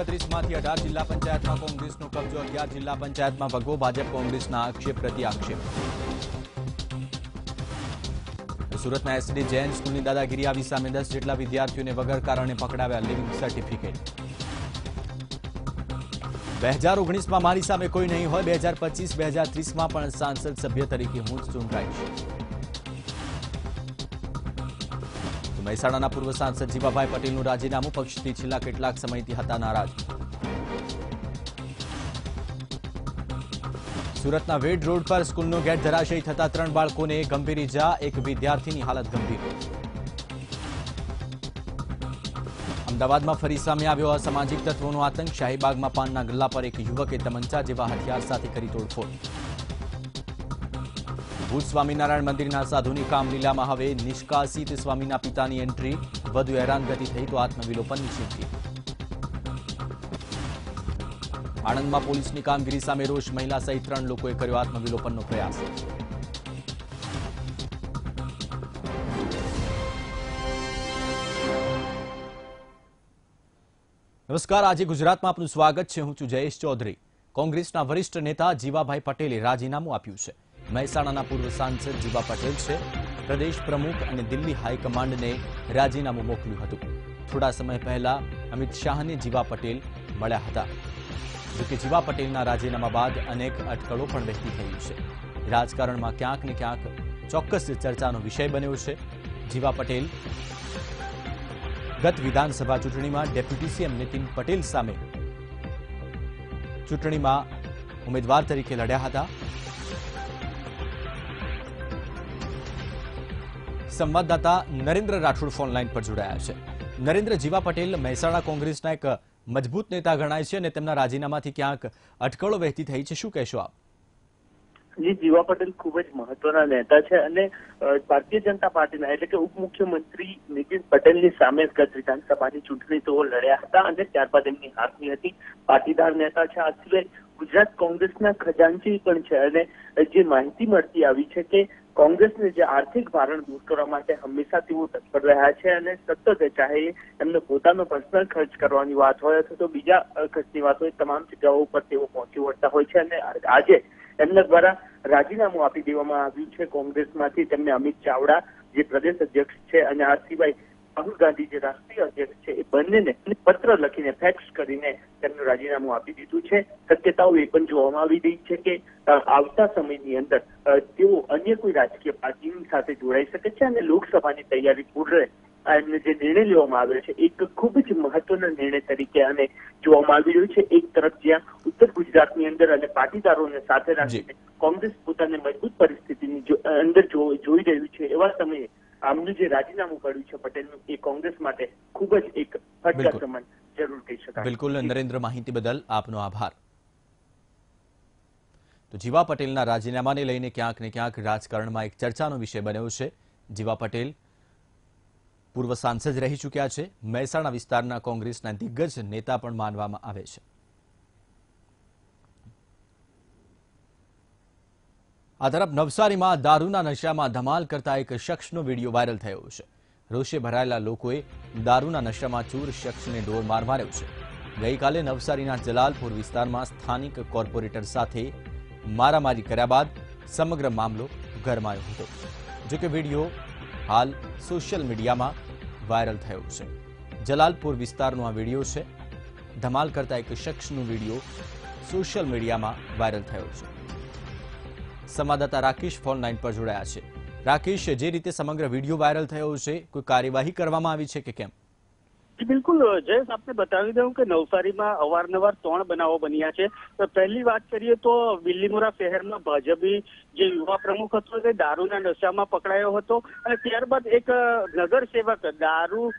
એકત્રીસમાંથી અઢાર જિલ્લા પંચાયતમાં કોંગ્રેસનો કબજો, અગિયાર જિલ્લા પંચાયતમાં ભગવો, ભાજપ કોંગ્રેસના આક્ષેપ પ્રતિ આક્ષેપ સુરતના એસડી જૈન સ્કૂલની દાદાગીરી આવી સામે દસ જેટલા વિદ્યાર્થીઓને વગર કારણે પકડાવ્યા લિવિંગ સર્ટિફિકેટ. બે હજાર ઓગણીસમાં મારી સામે કોઈ નહીં હોય, બે હજાર પચીસ, બે હજાર ત્રીસમાં પણ સાંસદ સભ્ય તરીકે હું જ ચૂંટાઈશ. મહેસાણાના પૂર્વ સાંસદ જીવાભાઈ પટેલનું રાજીનામું પક્ષથી છેલ્લા કેટલાક સમયથી હતા નારાજ. સુરતના વેડ રોડ પર સ્કૂલનો ગેટ ધરાશયી થતા ત્રણ બાળકોને ગંભીર ઇજા એક વિદ્યાર્થીની હાલત ગંભીર. અમદાવાદમાં ફરી સામે આવ્યો અસામાજિક તત્વોનો આતંક, શાહીબાગમાં પાનના ગલ્લા પર એક યુવકે તમંચા જેવા હથિયાર સાથે કરી તોડફોડ. ભૂત સ્વામિનારાયણ મંદિરના સાધુની કામલીલામાં હવે નિષ્કાસિત સ્વામીના પિતાની એન્ટ્રી. વધુ હેરાનગતિ થઈ તો આત્મવિલોપનની ચીમકી આણંદમાં પોલીસની કામગીરી સામે રોષ. મહિલા સહિત ત્રણ લોકોએ કર્યો આત્મવિલોપનનો પ્રયાસ. નમસ્કાર, આજે ગુજરાતમાં આપનું સ્વાગત છે. હું છું જયેશ ચૌધરી. કોંગ્રેસના વરિષ્ઠ નેતા જીવાભાઈ પટેલે રાજીનામું આપ્યું છે. મહેસાણાના પૂર્વ સાંસદ જીવા પટેલ છે. પ્રદેશ પ્રમુખ અને દિલ્હી હાઈકમાન્ડને રાજીનામું મોકલ્યું હતું. થોડા સમય પહેલા અમિત શાહને જીવા પટેલ મળ્યા હતા. જોકે જીવા પટેલના રાજીનામા બાદ અનેક અટકળો પણ વહેતી થઈ છે. રાજકારણમાં ક્યાંક ને ક્યાંક ચોક્કસ ચર્ચાનો વિષય બન્યો છે. જીવા પટેલ ગત વિધાનસભા ચૂંટણીમાં ડેપ્યુટી સીએમ નીતિન પટેલ સામે ચૂંટણીમાં ઉમેદવાર તરીકે લડ્યા હતા. સંવાદદાતા નરેન્દ્ર રાઠોડ ફોન લાઈન પર જોડાયા છે. નરેન્દ્ર, જીવા પટેલ મહેસાણા કોંગ્રેસના એક મજબૂત નેતા ગણાય છે અને તેમના રાજીનામાથી ક્યાંક અટકળો વહેતી થઈ છે. શું કહેશો આપ? જી, જીવા પટેલ ખૂબ જ મહત્વના નેતા છે અને ભારતીય જનતા પાર્ટીના એટલે કે ઉપમુખ્યમંત્રી નીતિન પટેલની સામે ગત વિધાનસભાની ચૂંટણી તેઓ લડ્યા હતા અને ત્યારબાદ એમની હાથની હતી. પાટીદાર નેતા છે. આ સિવાય ગુજરાત કોંગ્રેસના ખજાનચી પણ છે અને જે માહિતી મળતી આવી છે કે કોંગ્રેસને જે આર્થિક ભારણ દૂર કરવા માટે હંમેશા તેઓ તત્પર રહ્યા છે અને સતત ચાહે એમનો પોતાનો પર્સનલ ખર્ચ કરવાની વાત હોય અથવા તો બીજા ખર્ચની વાત હોય, તમામ જગ્યાઓ પર તેઓ પહોંચી વળતા હોય છે અને આજે એમના દ્વારા રાજીનામું આપી દેવામાં આવ્યું છે કોંગ્રેસમાંથી. તેમને અમિત ચાવડા, જે પ્રદેશ અધ્યક્ષ છે અને આ સિવાય રાહુલ ગાંધી જે રાષ્ટ્રીય અધ્યક્ષ છે. એ બંનેને પત્ર લખીને ફેક્સ કરીને તેમનું રાજીનામું આપી દીધું છે. શક્યતાઓ એ પણ જોવામાં આવી રહી છે કે આવતા સમયની અંદર તેઓ અન્ય કોઈ રાજકીય પાર્ટીની સાથે જોડાઈ શકે છે અને લોકસભાની તૈયારી પૂર્ણ એમને જે નિર્ણય લેવામાં આવ્યો છે એક ખૂબ જ મહત્વના નિર્ણય તરીકે અને જોવામાં આવી રહ્યું છે. એક તરફ જ્યાં ઉત્તર ગુજરાતની અંદર અને પાટીદારોને સાથે રાખીને કોંગ્રેસ પોતાને મજબૂત પરિસ્થિતિની અંદર જોઈ રહ્યું છે એવા સમયે આમનું જે રાજીનામું પડ્યું છે પટેલનું એ કોંગ્રેસ માટે ખૂબ જ એક ફટકા સમાન જરૂર કહી શકાય. બિલકુલ. નરેન્દ્ર માહિતી બદલ આપનો આભાર. તો જીવા પટેલના રાજીનામાને લઈને ક્યાંક ને ક્યાંક રાજકારણમાં એક ચર્ચાનો વિષય બન્યો છે. જીવા પટેલ પૂર્વ સાંસદ રહી ચૂક્યા છે. મહેસાણા વિસ્તારના કોંગ્રેસના દિગ્ગજ નેતા પણ માનવામાં આવે છે. આ તરફ નવસારીમાં દારૂના નશામાં ધમાલ કરતા એક શખ્સનો વીડિયો વાયરલ થયો છે. રોષે ભરાયેલા લોકોએ દારૂના નશામાં ચૂર શખ્સને ડોર માર માર્યો છે. ગઈકાલે નવસારીના જલાલપુર વિસ્તારમાં સ્થાનિક કોર્પોરેટર સાથે મારામારી કર્યા બાદ સમગ્ર મામલો ગરમાયો હતો. જો કે વીડિયો હાલ સોશિયલ મીડિયામાં વાયરલ થયો છે. જલાલપુર વિસ્તારનો આ વીડિયો છે. ધમાલ કરતા એક શખ્સનો વીડિયો સોશિયલ મીડિયામાં વાયરલ થયો છે. સંવાદદાતા રાકેશ ફોન લાઈન પર જોડાયા છે. રાકેશ, જે રીતે સમગ્ર વીડિયો વાયરલ થયો છે, કોઈ કાર્યવાહી કરવામાં આવી છે કે કેમ? બિલકુલ, જયેશ, આપને બતાવી દઉં કે નવસારીમાં અવારનવાર ત્રણ બનાવો બન્યા છે. પહેલી વાત કરીએ તો વિલીમોરા શહેરમાં ભાજપી જે યુવા પ્રમુખ હતો તે દારૂના નશામાં પકડાયો હતો અને ત્યારબાદ એક નગર સેવક દારૂ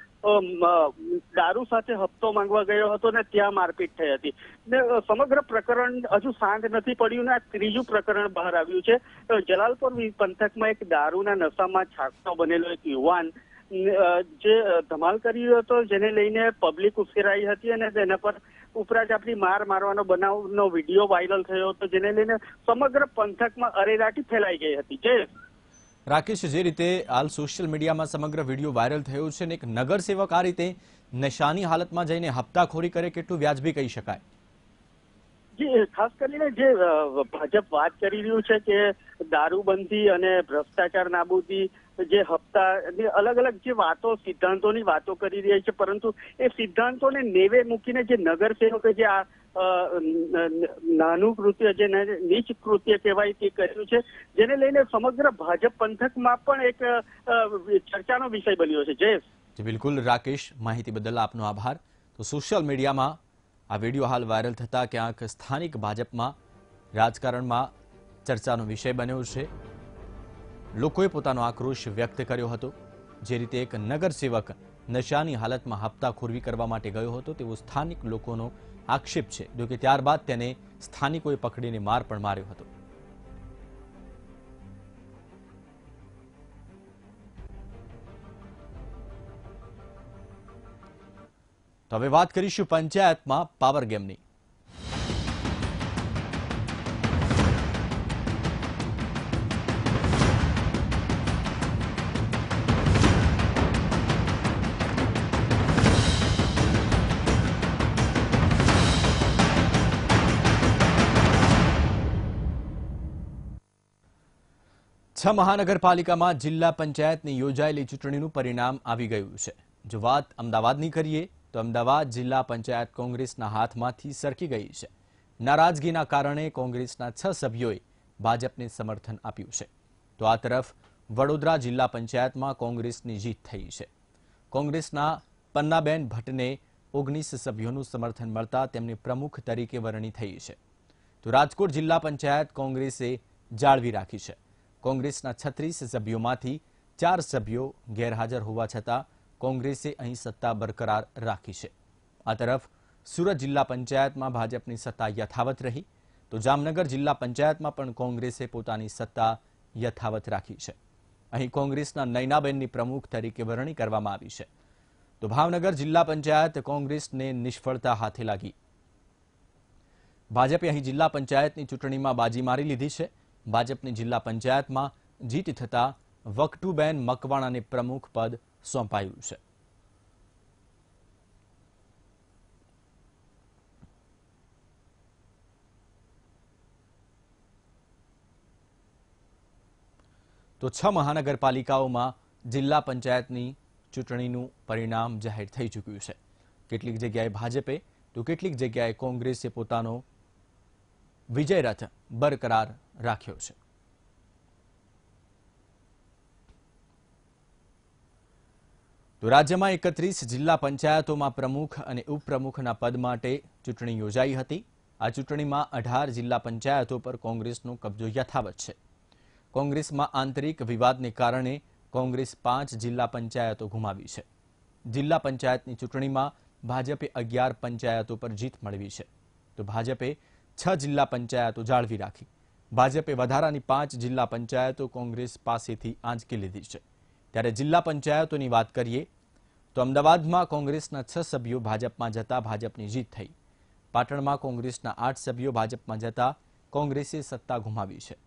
દારૂ સાથે હપ્તો માંગવા ગયો હતો ને ત્યાં મારપીટ થઈ હતી. ને સમગ્ર પ્રકરણ હજુ શાંત નથી પડ્યું ને આ ત્રીજું પ્રકરણ બહાર આવ્યું છે. જલાલપુર પંથકમાં એક દારૂના નશામાં છાકતો બનેલો એક યુવાન જે ધમાલ કર્યો હતો જેને લઈને પબ્લિક ઉશ્કેરાઈ હતી અને તેના પર ઉપરાજાપની માર મારવાનો બનાવનો વીડિયો વાયરલ થયો હતો જેને લઈને સમગ્ર પંથકમાં અરેરાટી ફેલાઈ ગઈ હતી. જે રાકેશ જે રીતે હાલ સોશિયલ મીડિયામાં સમગ્ર વીડિયો વાયરલ થયો છે અને એક નગર સેવક આ રીતે નશાની હાલતમાં જઈને હપ્તાખોરી કરે કેટલું વ્યાજબી કહી શકાય? જે ખાસ કરીને જે ભાજપ વાત કરી રહ્યું છે કે દારૂબંધી અને ભ્રષ્ટાચાર નાબૂદી જે હપ્તા અલગ અલગ જે વાતો, સિદ્ધાંતોની વાતો કરી રહી છે, પરંતુ એ સિદ્ધાંતોને નેવે મૂકીને જે નગરસેવકે જે આ નાનું કૃત્ય જે નીચ કૃત્ય કહેવાય તે કર્યું છે, જેને લઈને સમગ્ર ભાજપ પંથકમાં પણ એક ચર્ચાનો વિષય બન્યો છે. જયેશ. બિલકુલ. રાકેશ, માહિતી બદલ આપનો આભાર. તો સોશિયલ મીડિયામાં આ વીડિયો હાલ વાયરલ થતા ક્યાંક સ્થાનિક ભાજપમાં રાજકારણમાં ચર્ચાનો વિષય બન્યો છે. લોકોએ પોતાનો આક્રોશ વ્યક્ત કર્યો હતો. જે રીતે એક નગરસેવક નશાની હાલતમાં હપ્તાખોરી કરવા માટે ગયો હતો, તેવો સ્થાનિક લોકોનો આક્ષેપ છે જોકે ત્યારબાદ તેને સ્થાનિકોએ પકડીને માર પણ માર્યો હતો. તો હવે વાત કરીશું પંચાયતમાં પાવર ગેમની છ મહાનગરપાલિકામાં જિલ્લા પંચાયતની યોજાયેલી ચૂંટણીનું પરિણામ આવી ગયું છે. જો વાત અમદાવાદની કરીએ, તો અમદાવાદ જિલ્લા પંચાયત કોંગ્રેસના હાથમાંથી સરકી ગઈ છે. નારાજગીના કારણે કોંગ્રેસના છ સભ્યોએ ભાજપને સમર્થન આપ્યું છે. તો આ તરફ વડોદરા જિલ્લા પંચાયતમાં કોંગ્રેસની જીત થઈ છે. કોંગ્રેસના પન્નાબેન ભટ્ટને ઓગણીસ સભ્યોનું સમર્થન મળતા તેમની પ્રમુખ તરીકે વરણી થઈ છે. તો રાજકોટ જિલ્લા પંચાયત કોંગ્રેસે જાળવી રાખી છે. કોંગ્રેસના છત્રીસ સભ્યોમાંથી ચાર સભ્યો ગેરહાજર હોવા છતાં કોંગ્રેસે અહીં સત્તા બરકરાર રાખી છે. આ તરફ સુરત જિલ્લા પંચાયતમાં ભાજપની સત્તા યથાવત રહી, તો જામનગર જિલ્લા પંચાયતમાં પણ કોંગ્રેસે પોતાની સત્તા યથાવત રાખી છે. અહીં કોંગ્રેસના નૈનાબેનની પ્રમુખ તરીકે વરણી કરવામાં આવી છે. તો ભાવનગર જિલ્લા પંચાયત કોંગ્રેસને નિષ્ફળતા હાથે લાગી. ભાજપે અહીં જિલ્લા પંચાયતની ચૂંટણીમાં બાજી મારી લીધી છે. ભાજપની જિલ્લા પંચાયતમાં જીત થતાં વકટુબેન મકવાણાને પ્રમુખ પદ સોંપાયું છે. તો છ મહાનગરપાલિકાઓમાં જિલ્લા પંચાયતની ચૂંટણીનું પરિણામ જાહેર થઈ ચૂક્યું છે. કેટલીક જગ્યાએ ભાજપે તો કેટલીક જગ્યાએ કોંગ્રેસે પોતાનો વિજય રથ બરકરાર રાખ્યો છે. તો રાજ્યમાં એકત્રીસ જિલ્લા પંચાયતોમાં પ્રમુખ અને ઉપપ્રમુખના પદ માટે ચૂંટણી યોજાઈ હતી. આ ચૂંટણીમાં અઢાર જિલ્લા પંચાયતો પર કોંગ્રેસનો કબજો યથાવત છે. કોંગ્રેસમાં આંતરિક વિવાદને કારણે કોંગ્રેસ પાંચ જિલ્લા પંચાયતો ગુમાવી છે. જિલ્લા પંચાયતની ચૂંટણીમાં ભાજપે અગિયાર પંચાયતો પર જીત મેળવી છે. તો ભાજપે છ જિલ્લા પંચાયતો જાળવી રાખી. ભાજપે વધારાની પાંચ જિલ્લા પંચાયતો કોંગ્રેસ પાસેથી આંચકી લીધી છે. ત્યારે જિલ્લા પંચાયતોની વાત કરીએ, તો અમદાવાદમાં કોંગ્રેસના છ સભ્યો ભાજપમાં જતા ભાજપની જીત થઈ. પાટણમાં કોંગ્રેસના આઠ સભ્યો ભાજપમાં જતા કોંગ્રેસે સત્તા ગુમાવી છે.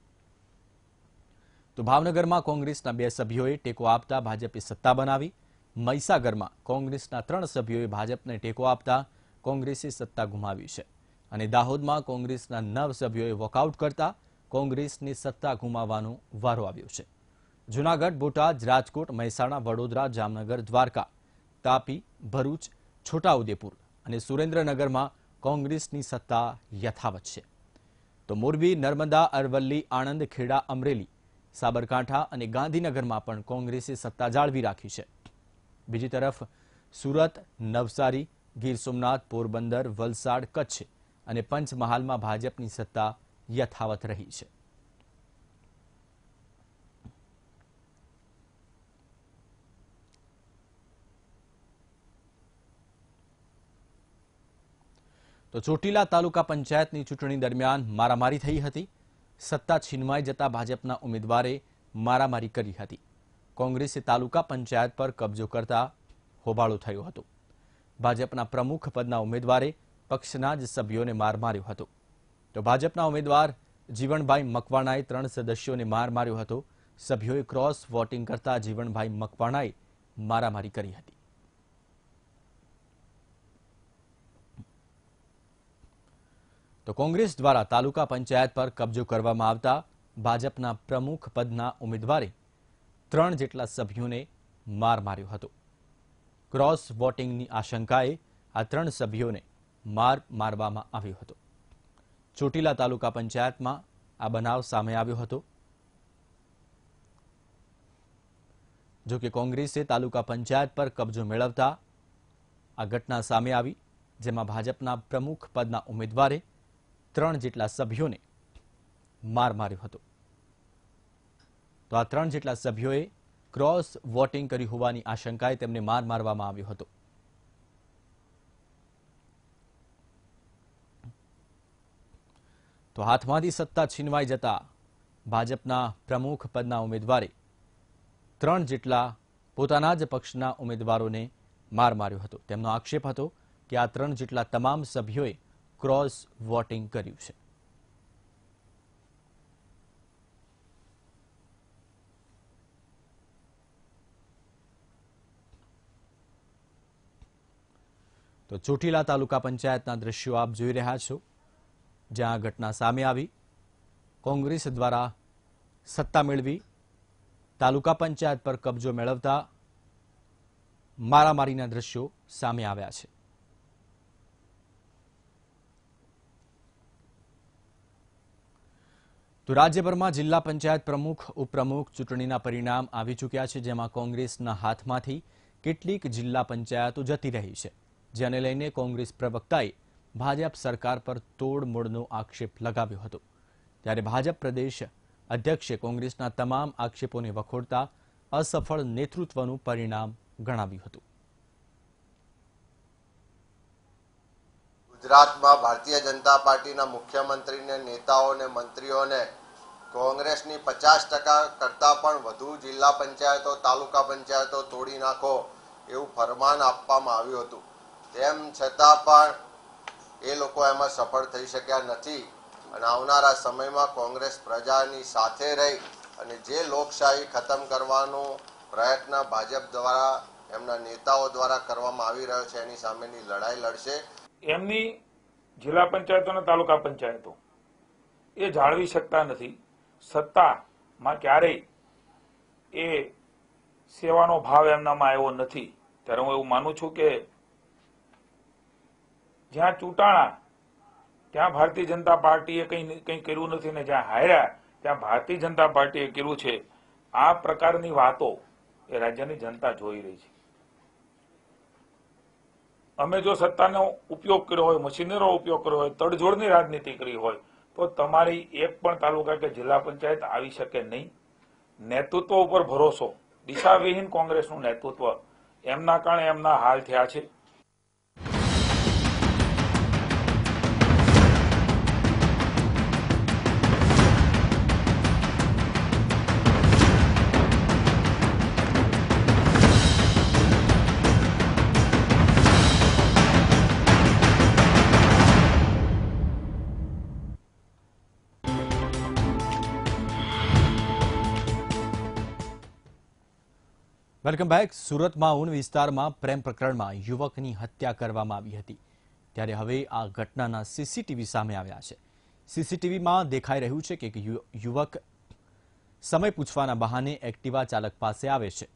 તો ભાવનગરમાં કોંગ્રેસના બે સભ્યોએ ટેકો આપતા ભાજપે સત્તા બનાવી. મહીસાગરમાં કોંગ્રેસના ત્રણ સભ્યોએ ભાજપને ટેકો આપતા કોંગ્રેસે સત્તા ગુમાવી છે. અને દાહોદમાં કોંગ્રેસના નવ સભ્યોએ વોકઆઉટ કરતા કોંગ્રેસની સત્તા ગુમાવવાનો વારો આવ્યો છે. જૂનાગઢ, બોટાદ, રાજકોટ, મહેસાણા, વડોદરા, જામનગર, દ્વારકા, તાપી, ભરૂચ, છોટાઉદેપુર અને સુરેન્દ્રનગરમાં કોંગ્રેસની સત્તા યથાવત છે. તો મોરબી, નર્મદા, અરવલ્લી, આણંદ, ખેડા, અમરેલી, સાબરકાંઠા અને ગાંધીનગરમાં પણ કોંગ્રેસે સત્તા જાળવી રાખી છે. બીજી તરફ સુરત, નવસારી, ગીર સોમનાથ, પોરબંદર, વલસાડ, કચ્છ અને પંચમહાલમાં ભાજપની સત્તા યથાવત રહી છે. તો ચોટીલા તાલુકા પંચાયતની ચૂંટણી દરમિયાન મારામારી થઈ હતી. સત્તા છીનવાઈ જતા ભાજપના ઉમેદવારે મારામારી કરી હતી. કોંગ્રેસે તાલુકા પંચાયત પર કબજો કરતા હોબાળો થયો હતો. ભાજપના પ્રમુખ પદના ઉમેદવારે પક્ષના જ સભ્યોને માર માર્યો હતો. તો ભાજપના ઉમેદવાર જીવણભાઈ મકવાણાએ ત્રણ સદસ્યોને માર માર્યો હતો. સભ્યોએ ક્રોસ વોટિંગ કરતા જીવણભાઈ મકવાણાએ મારામારી કરી હતી. તો કોંગ્રેસ દ્વારા તાલુકા પંચાયત પર કબજો કરવામાં આવતા ભાજપના પ્રમુખ પદના ઉમેદવારે ત્રણ જેટલા સભ્યોને માર માર્યો હતો. ક્રોસ વોટિંગની આશંકાએ આ ત્રણ સભ્યોને માર મારવામાં આવ્યો હતો. ચોટીલા તાલુકા પંચાયતમાં આ બનાવ સામે આવ્યો હતો. જો કે કોંગ્રેસે તાલુકા પંચાયત પર કબજો મેળવતા આ ઘટના સામે આવી, જેમાં ભાજપના પ્રમુખ પદના ઉમેદવારે ત્રણ જેટલા સભ્યોને માર માર્યો હતો. તો આ ત્રણ જેટલા સભ્યોએ ક્રોસ વોટિંગ કરી હોવાની આશંકાએ તેમને માર મારવામાં આવ્યો હતો. તો હાથમાંથી સત્તા છીનવાઈ જતા ભાજપના પ્રમુખ પદના ઉમેદવારે ત્રણ જેટલા પોતાના જ પક્ષના ઉમેદવારોને માર માર્યો હતો. તેમનો આક્ષેપ હતો કે આ ત્રણ જેટલા તમામ સભ્યોએ ક્રોસ વોટિંગ કર્યું છે. તો ચોટીલા તાલુકા પંચાયતના દ્રશ્યો આપ જોઈ રહ્યા છો. જ્યાં ઘટના સામે આવી. કોંગ્રેસ દ્વારા સત્તા મેળવી. તાલુકા પંચાયત પર કબજો મેળવતા મારામારીના દ્રશ્યો સામે આવ્યા છે. તો રાજ્યભરમાં જિલ્લા પંચાયત પ્રમુખ, ઉપપ્રમુખ ચૂંટણીના પરિણામ આવી ચૂક્યા છે, જેમાં કોંગ્રેસના હાથમાંથી કેટલીક જિલ્લા પંચાયતો જતી રહી છે. જેને લઈને કોંગ્રેસ પ્રવક્તાએ ભાજપ સરકાર પર તોડમોડનો આક્ષેપ લગાવ્યો હતો. ત્યારે ભાજપ પ્રદેશ અધ્યક્ષે કોંગ્રેસના તમામ આક્ષેપોને વખોડતા અસફળ નેતૃત્વનું પરિણામ ગણાવ્યું હતું. ગુજરાતમાં ભારતીય જનતા પાર્ટીના મુખ્યમંત્રીને, નેતાઓને, મંત્રીઓને કોંગ્રેસની પચાસ ટકા કરતાં પણ વધુ જિલ્લા પંચાયતો, તાલુકા પંચાયતો તોડી નાખો એવું ફરમાન આપવામાં આવ્યું હતું. તેમ છતાં પણ એ લોકો એમાં સફળ થઈ શક્યા નથી. અને આવનારા સમયમાં કોંગ્રેસ પ્રજાની સાથે રહી અને જે લોકશાહી ખતમ કરવાનો પ્રયત્ન ભાજપ દ્વારા, એમના નેતાઓ દ્વારા કરવામાં આવી રહ્યો છે, એની સામેની લડાઈ લડશે. એમની જિલ્લા પંચાયતો અને તાલુકા પંચાયતો એ જાળવી શકતા નથી. સત્તામાં ક્યારેય એ સેવાનો ભાવ એમનામાં આવ્યો નથી. ત્યારે હું એવું માનું છું કે જ્યાં ચૂંટાણા, ત્યાં ભારતીય જનતા પાર્ટીએ કંઈ કંઈ કર્યું નથી ને જ્યાં હાર્યા, ત્યાં ભારતીય જનતા પાર્ટીએ કર્યું છે, આ પ્રકારની વાતો એ રાજ્યની જનતા જોઈ રહી છે. અમે જો સત્તાનો ઉપયોગ કર્યો હોય, મશીનરીનો ઉપયોગ કર્યો હોય, તડજોડની રાજનીતિ કરી હોય, તો તમારી એક પણ તાલુકા કે જિલ્લા પંચાયત આવી શકે નહીં. નેતૃત્વ ઉપર ભરોસો. દિશાવિહીન કોંગ્રેસનું નેતૃત્વ. એમના કારણે એમના હાલ થયા છે. Welcome back. સુરતમાં ઉન વિસ્તારમાં પ્રેમ પ્રકરણમાં યુવકની હત્યા કરવામાં આવી હતી. ત્યારે હવે આ ઘટનાના સીસીટીવી સામે આવ્યા છે. સીસીટીવીમાં દેખાઈ રહ્યું છે કે યુવક સમય પૂછવાના બહાને એક્ટિવા ચાલક પાસે આવે છે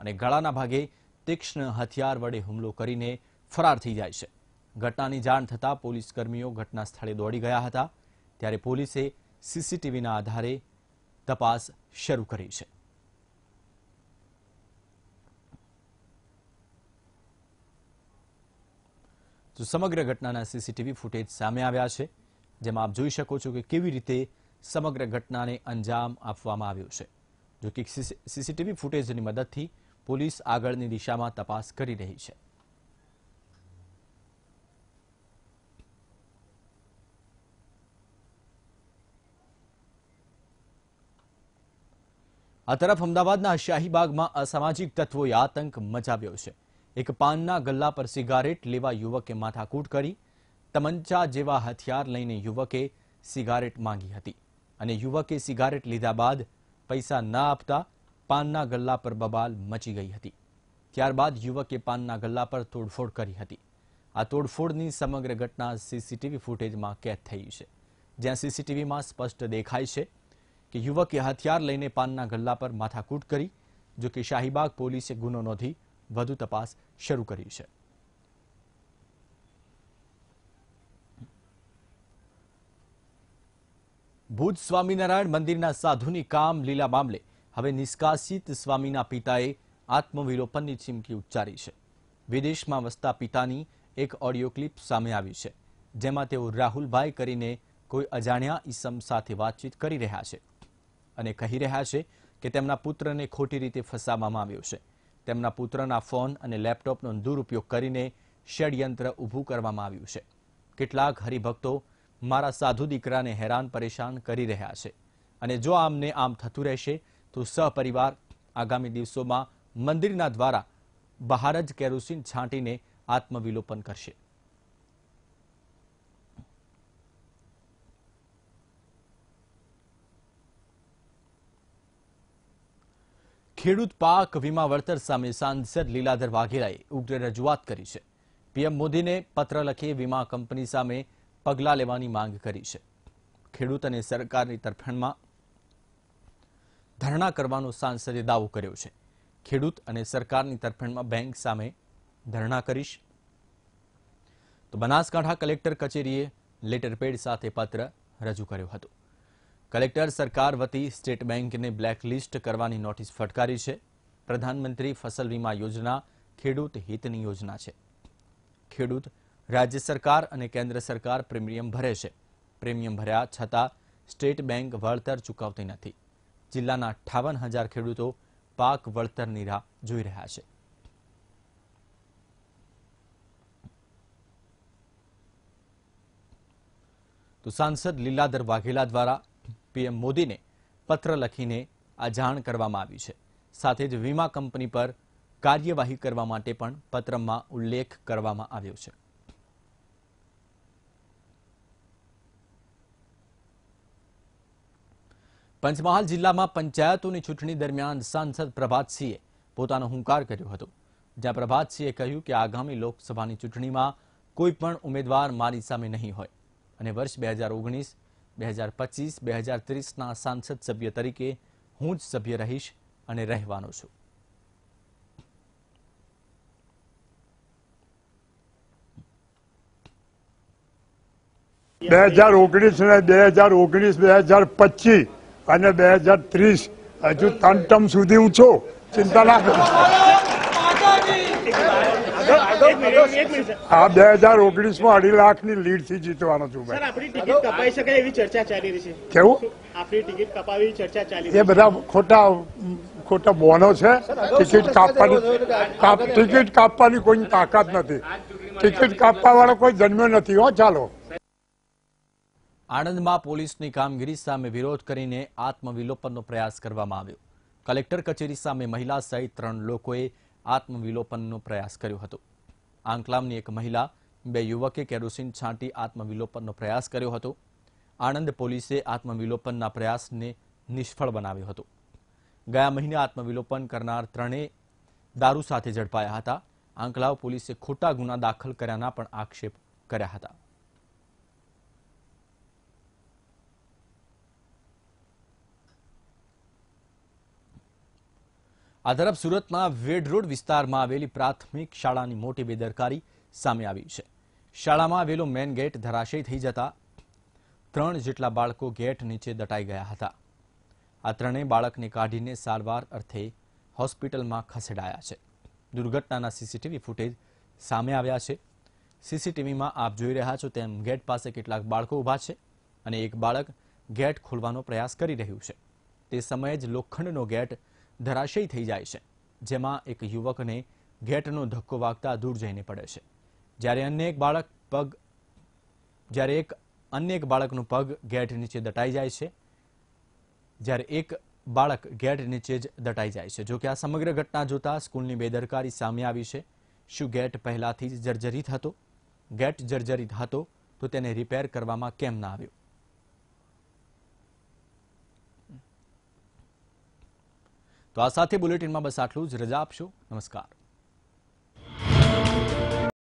અને ગળાના ભાગે તીક્ષ્ણ હથિયાર વડે હુમલો કરીને ફરાર થઈ જાય છે. ઘટનાની જાણ થતાં પોલીસ કર્મીઓ ઘટના સ્થળે દોડી ગયા હતા. ત્યારે પોલીસે સીસીટીવીના આધારે તપાસ શરૂ કરી છે. સમગ્ર ઘટનાના સીસીટીવી ફૂટેજ સામે આવ્યા છે, જેમાં આપ જોઈ શકો છો કે કેવી રીતે સમગ્ર ઘટનાને અંજામ આપવામાં આવ્યો છે. જો કે સીસીટીવી ફૂટેજની મદદથી પોલીસ આગળની દિશામાં તપાસ કરી રહી છે. આ તરફ અમદાવાદના શાહીબાગમાં અસામાજિક તત્વોએ આતંક મચાવ્યો છે. એક પાનના ગલ્લા પર સિગારેટ લેવા યુવકે માથાકૂટ કરી તમંચા જેવા હથિયાર લઈને યુવકે સિગારેટ માંગી હતી અને યુવકે સિગારેટ લીધા બાદ પૈસા ના આપતા પાનના ગલ્લા પર બબાલ મચી ગઈ હતી. ત્યારબાદ યુવકે પાનના ગલ્લા પર તોડફોડ કરી હતી. આ તોડફોડની સમગ્ર ઘટના સીસીટીવી ફૂટેજમાં કેદ થઈ છે. જ્યાં સીસીટીવીમાં સ્પષ્ટ દેખાય છે કે યુવકે હથિયાર લઈને પાનના ગલ્લા પર માથાકૂટ કરી જો કે શાહીબાગ પોલીસે ગુનો નોંધી વધુ તપાસ શરૂ કરી છે. ભુજ સ્વામિનારાયણ મંદિરના સાધુની કામ લીલા મામલે હવે નિષ્કાસિત સ્વામીના પિતાએ આત્મવિલોપનની ચીમકી ઉચ્ચારી છે. વિદેશમાં વસતા પિતાની એક ઓડિયો ક્લિપ સામે આવી છે, જેમાં તેઓ રાહુલભાઈ કરીને કોઈ અજાણ્યા ઈસમ સાથે વાતચીત કરી રહ્યા છે અને કહી રહ્યા છે કે તેમના પુત્રને ખોટી રીતે ફસાવવામાં આવ્યો છે. તેમના પુત્રના ફોન અને લેપટોપનો દુરુપયોગ કરીને ષડયંત્ર ઊભું કરવામાં આવ્યું છે. કેટલાક હરિભક્તો મારા સાધુ દીકરાને હેરાન પરેશાન કરી રહ્યા છે અને જો આમને આમ થતું રહેશે, તો સહપરિવાર આગામી દિવસોમાં મંદિરના દ્વારા બહાર જ કેરોસીન છાંટીને આત્મવિલોપન કરશે. ખેડૂત પાક વીમા વળતર સામે સાંસદ લીલાધર વાઘેલાએ ઉગ્ર રજૂઆત કરી છે. પીએમ મોદીને પત્ર લખી વીમા કંપની સામે પગલાં લેવાની માંગ કરી છે. ખેડૂત અને સરકારની તરફેણમાં ધરણા કરવાનો સાંસદે દાવો કર્યો છે. ખેડૂત અને સરકારની તરફેણમાં બેંક સામે ધરણા કરીશ. તો બનાસકાંઠા કલેક્ટર કચેરીએ લેટરપેડ સાથે પત્ર રજૂ કર્યો હતો. કલેક્ટર સરકાર વતી સ્ટેટ બેંકને બ્લેકલિસ્ટ કરવાની નોટિસ ફટકારી છે. પ્રધાનમંત્રી ફસલ વીમા યોજના ખેડૂત હિતની યોજના છે. ખેડૂત રાજ્ય સરકાર અને કેન્દ્ર સરકાર પ્રીમિયમ ભરે છે. પ્રીમિયમ ભર્યા છતાં સ્ટેટ બેંક વળતર ચૂકવતી નથી. જિલ્લાના અઠ્ઠાવન હજાર ખેડૂતો પાક વળતરની રાહ જોઈ રહ્યા છે. તો સાંસદ લીલાધર વાઘેલા દ્વારા પીએમ મોદીને પત્ર લખીને આ જાણ કરવામાં આવી છે. સાથે જ વીમા કંપની પર કાર્યવાહી કરવા માટે પણ પત્રમાં ઉલ્લેખ કરવામાં આવ્યો છે. પંચમહાલ જિલ્લામાં પંચાયતોની ચૂંટણી દરમિયાન સાંસદ પ્રભાતસિંહે પોતાનો હુંકાર કર્યો હતો. જ્યાં પ્રભાતસિંહે કહ્યું કે આગામી લોકસભાની ચૂંટણીમાં કોઈ પણ ઉમેદવાર મારી સામે નહીં હોય. અને વર્ષ બે હજાર ઓગણીસ બે હજાર પચીસ સાંસદ સભ્ય તરીકે હું જ સભ્ય રહીશ અને રહેવાનો છું. બે હજાર ઓગણીસ ને બે હજાર ઓગણીસ, બે હજાર પચીસ અને બે હજાર ત્રીસ. હજુ ત્રણ ટર્મ સુધી હું છું. ચિંતા ના કરો. આ બે હજાર ઓગણીસમાં અઢી લાખની લીડથી જીતવાનો છું સર ભાઈ આપણી ટિકિટ કપાઈ શકાય એવી ચર્ચા ચાલી રહી છે. કેવું? આપણી ટિકિટ કપાવી ચર્ચા ચાલી એ બધા ખોટા ખોટા બોનો છે. ટિકિટ કાપવાની ટિકિટ કાપવાની કોઈ તાકાત નથી. ટિકિટ કાપવા વાળો કોઈ જન્મ્યો નથી. હો ચાલો. આણંદમાં પોલીસની કામગીરી સામે વિરોધ કરીને આત્મવિલોપનનો પ્રયાસ કરવામાં આવ્યો. કલેક્ટર કચેરી સામે મહિલા સહિત ત્રણ લોકોએ આત્મવિલોપનનો પ્રયાસ કર્યો હતો. આંકલામની એક મહિલા બે યુવકે કેરોસીન છાંટી આત્મવિલોપનનો પ્રયાસ કર્યો હતો. આણંદ પોલીસે આત્મવિલોપનના પ્રયાસને નિષ્ફળ બનાવ્યો હતો. ગયા મહિને આત્મવિલોપન કરનાર ત્રણેય દારૂ સાથે ઝડપાયા હતા. આંકલાવ પોલીસે ખોટા ગુના દાખલ કર્યાના પણ આક્ષેપ કર્યા હતા. આ તરફ સુરતના વેડ રોડ વિસ્તારમાં આવેલી પ્રાથમિક શાળાની મોટી બેદરકારી સામે આવી છે. શાળામાં આવેલો મેન ગેટ ધરાશયી થઈ જતા ત્રણ જેટલા બાળકો ગેટ નીચે દટાઈ ગયા હતા. આ ત્રણેય બાળકને કાઢીને સારવાર અર્થે હોસ્પિટલમાં ખસેડાયા છે. દુર્ઘટનાના સીસીટીવી ફૂટેજ સામે આવ્યા છે. સીસીટીવીમાં આપ જોઈ રહ્યા છો તેમ ગેટ પાસે કેટલાક બાળકો ઊભા છે અને એક બાળક ગેટ ખોલવાનો પ્રયાસ કરી રહ્યું છે. તે સમયે જ લોખંડનો ગેટ ધરાશયી થઈ જાય છે, જેમાં એક યુવકને ગેટનો ધક્કો વાગતા દૂર જઈને પડે છે. જ્યારે અન્ય એક બાળક પગ, જ્યારે એક અન્ય એક બાળકનો પગ ગેટ નીચે દટાઈ જાય છે, જ્યારે એક બાળક ગેટ નીચે જ દટાઈ જાય છે. જોકે આ સમગ્ર ઘટના જોતા સ્કૂલની બેદરકારી સામે આવી છે. શું ગેટ પહેલાથી જ જર્જરિત હતો? ગેટ જર્જરિત હતો તો તેને રિપેર કરવામાં કેમ ના આવ્યો? તો આ સાથે બુલેટિનમાં બસ આટલું જ. રજા આપશો. નમસ્કાર.